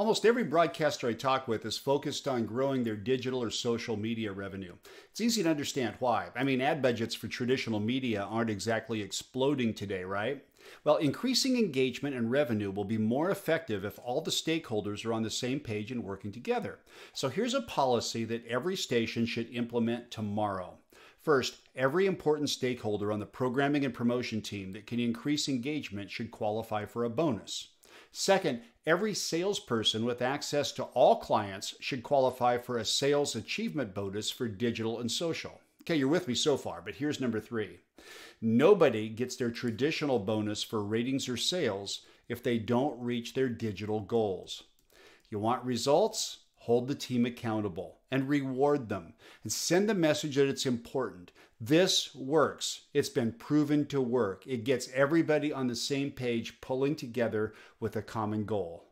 Almost every broadcaster I talk with is focused on growing their digital or social media revenue. It's easy to understand why. I mean, ad budgets for traditional media aren't exactly exploding today, right? Well, increasing engagement and revenue will be more effective if all the stakeholders are on the same page and working together. So here's a policy that every station should implement tomorrow. First, every important stakeholder on the programming and promotion team that can increase engagement should qualify for a bonus. Second, every salesperson with access to all clients should qualify for a sales achievement bonus for digital and social. Okay, you're with me so far, but here's number three. Nobody gets their traditional bonus for ratings or sales if they don't reach their digital goals. You want results? Hold the team accountable and reward them and send the message that it's important. This works. It's been proven to work. It gets everybody on the same page, pulling together with a common goal.